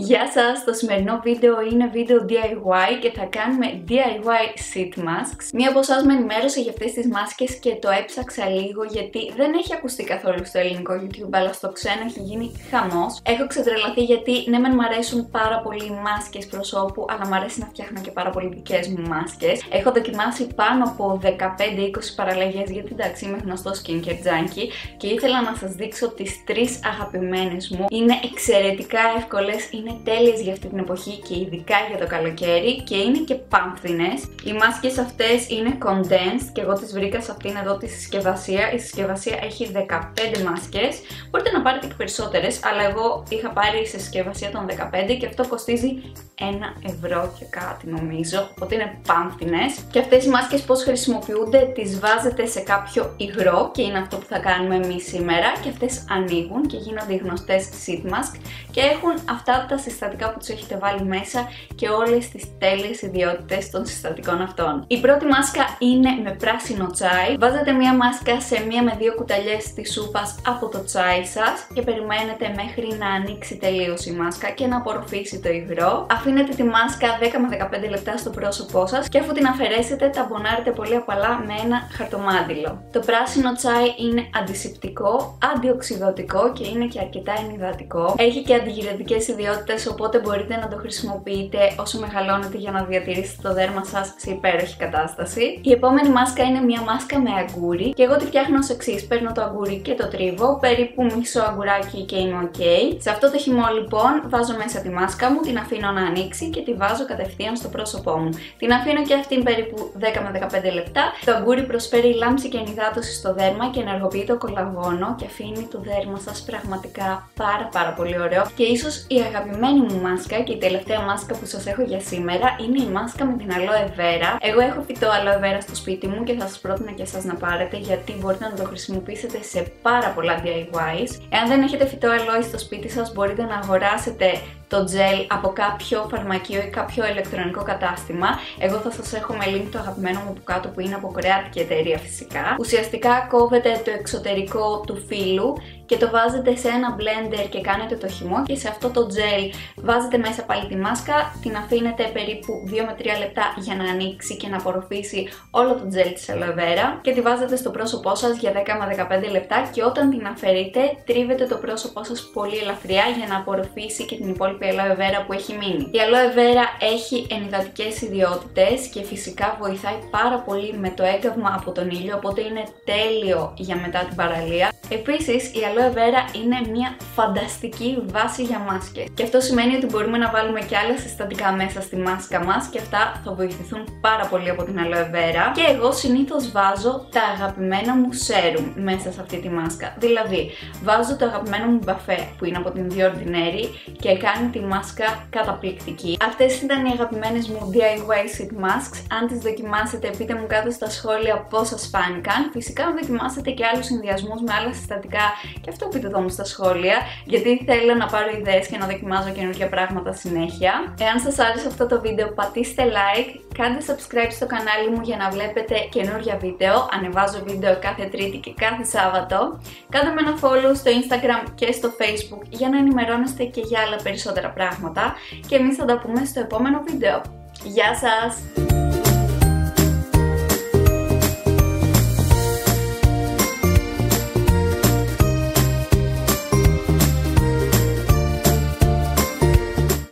Γεια σας! Το σημερινό βίντεο είναι βίντεο DIY και θα κάνουμε DIY sheet masks. Μία από εσάς με ενημέρωσε για αυτές τις μάσκες και το έψαξα λίγο γιατί δεν έχει ακουστεί καθόλου στο ελληνικό YouTube αλλά στο ξένο έχει γίνει χαμός. Έχω ξετρελαθεί γιατί ναι μεν μου αρέσουν πάρα πολύ οι μάσκες προσώπου αλλά μου αρέσει να φτιάχνω και πάρα πολύ δικές μου μάσκες. Έχω δοκιμάσει πάνω από 15-20 παραλλαγές γιατί εντάξει είμαι γνωστό skincare junkie και ήθελα να σας δείξω τις τρεις αγαπημένες μου. Είναι εξαιρετικά εύκολες, είναι είναι τέλειες για αυτή την εποχή και ειδικά για το καλοκαίρι και είναι και πάμφθινες. Οι μάσκες αυτές είναι condensed και εγώ τις βρήκα σε αυτήν εδώ τη συσκευασία. Η συσκευασία έχει 15 μάσκες. Μπορείτε να πάρετε και περισσότερες, αλλά εγώ είχα πάρει σε συσκευασία των 15 και αυτό κοστίζει 1 ευρώ και κάτι νομίζω, οπότε είναι πάμφθινες. Και αυτές οι μάσκες πώς χρησιμοποιούνται, τις βάζετε σε κάποιο υγρό και είναι αυτό που θα κάνουμε εμείς σήμερα και αυτές ανοίγουν και γίνονται οι γνωστές sheet mask και έχουν αυτά τα συστατικά που τους έχετε βάλει μέσα και όλες τις τέλειες ιδιότητες των συστατικών αυτών. Η πρώτη μάσκα είναι με πράσινο τσάι. Βάζετε μία μάσκα σε μία με δύο κουταλιές της σούπας από το τσάι σας και περιμένετε μέχρι να ανοίξει τελείως η μάσκα και να απορροφήσει το υγρό. Αφήνετε τη μάσκα 10 με 15 λεπτά στο πρόσωπό σας και αφού την αφαιρέσετε ταμπονάρετε πολύ απαλά με ένα χαρτομάντιλο. Το πράσινο τσάι είναι αντισηπτικό, αντιοξυδοτικό και είναι και αρκετά ενυδατικό. Έχει και αντιγυρετικές ιδιότητες οπότε μπορείτε να το χρησιμοποιείτε όσο μεγαλώνετε για να διατηρήσετε το δέρμα σας σε υπέροχη κατάσταση. Η επόμενη μάσκα είναι μια μάσκα με αγκούρι και εγώ τη φτιάχνω ως εξής. Παίρνω το αγκούρι και το τρίβω, περίπου μισό αγκουράκι και είμαι ok. Σε αυτό το χυμό λοιπόν βάζω μέσα τη μάσκα μου, την αφήνω να ανοίξει και τη βάζω κατευθείαν στο πρόσωπό μου. Την αφήνω και αυτήν περίπου 10 με 15 λεπτά. Το αγκούρι προσφέρει λάμψη και ενυδάτωση στο δέρμα και ενεργοποιεί το κολαγόνο και αφήνει το δέρμα σας πραγματικά πάρα πάρα πολύ ωραίο και ίσως η αγαπημένη αγαπημένη μου μάσκα και η τελευταία μάσκα που σας έχω για σήμερα είναι η μάσκα με την aloe vera. Εγώ έχω φυτό aloe vera στο σπίτι μου και θα σας πρότεινα και εσάς να πάρετε γιατί μπορείτε να το χρησιμοποιήσετε σε πάρα πολλά DIYs. Εάν δεν έχετε φυτό aloe στο σπίτι σας μπορείτε να αγοράσετε το gel από κάποιο φαρμακείο ή κάποιο ηλεκτρονικό κατάστημα. Εγώ θα σας έχω με link το αγαπημένο μου από κάτω που είναι από κορεάτικη εταιρεία φυσικά. Ουσιαστικά κόβετε το εξωτερικό του φύλου και το βάζετε σε ένα blender και κάνετε το χυμό και σε αυτό το gel βάζετε μέσα πάλι τη μάσκα, την αφήνετε περίπου 2 με 3 λεπτά για να ανοίξει και να απορροφήσει όλο το gel της aloe vera και τη βάζετε στο πρόσωπό σας για 10 με 15 λεπτά και όταν την αφαιρείτε τρίβετε το πρόσωπό σας πολύ ελαφριά για να απορροφήσει και την υπόλοιπη aloe vera που έχει μείνει. Η aloe vera έχει ενυδατικές ιδιότητες και φυσικά βοηθάει πάρα πολύ με το έγκαυμα από τον ήλιο οπότε είναι τέλειο για μετά την παραλία. Επίσης η aloe vera είναι μια φανταστική βάση για μάσκες και αυτό σημαίνει ότι μπορούμε να βάλουμε και άλλα συστατικά μέσα στη μάσκα μας και αυτά θα βοηθηθούν πάρα πολύ από την aloe vera και εγώ συνήθως βάζω τα αγαπημένα μου serum μέσα σε αυτή τη μάσκα δηλαδή βάζω το αγαπημένο μου μπαφέ που είναι από την The Ordinary και κάνει τη μάσκα καταπληκτική αυτές ήταν οι αγαπημένες μου DIY sheet masks αν τις δοκιμάσετε πείτε μου κάτω στα σχόλια πώς σας φάνηκαν φυσικά αν δοκιμάσετε και άλλους συνδυασμούς με άλλα συστατικά και αυτό πείτε εδώ μου στα σχόλια γιατί θέλω να πάρω ιδέες και να δοκιμάζω καινούργια πράγματα συνέχεια. Εάν σας άρεσε αυτό το βίντεο πατήστε like, κάντε subscribe στο κανάλι μου για να βλέπετε καινούργια βίντεο. Ανεβάζω βίντεο κάθε Τρίτη και κάθε Σάββατο. Κάντε με ένα follow στο Instagram και στο Facebook για να ενημερώνεστε και για άλλα περισσότερα πράγματα. Και εμείς θα τα πούμε στο επόμενο βίντεο. Γεια σας!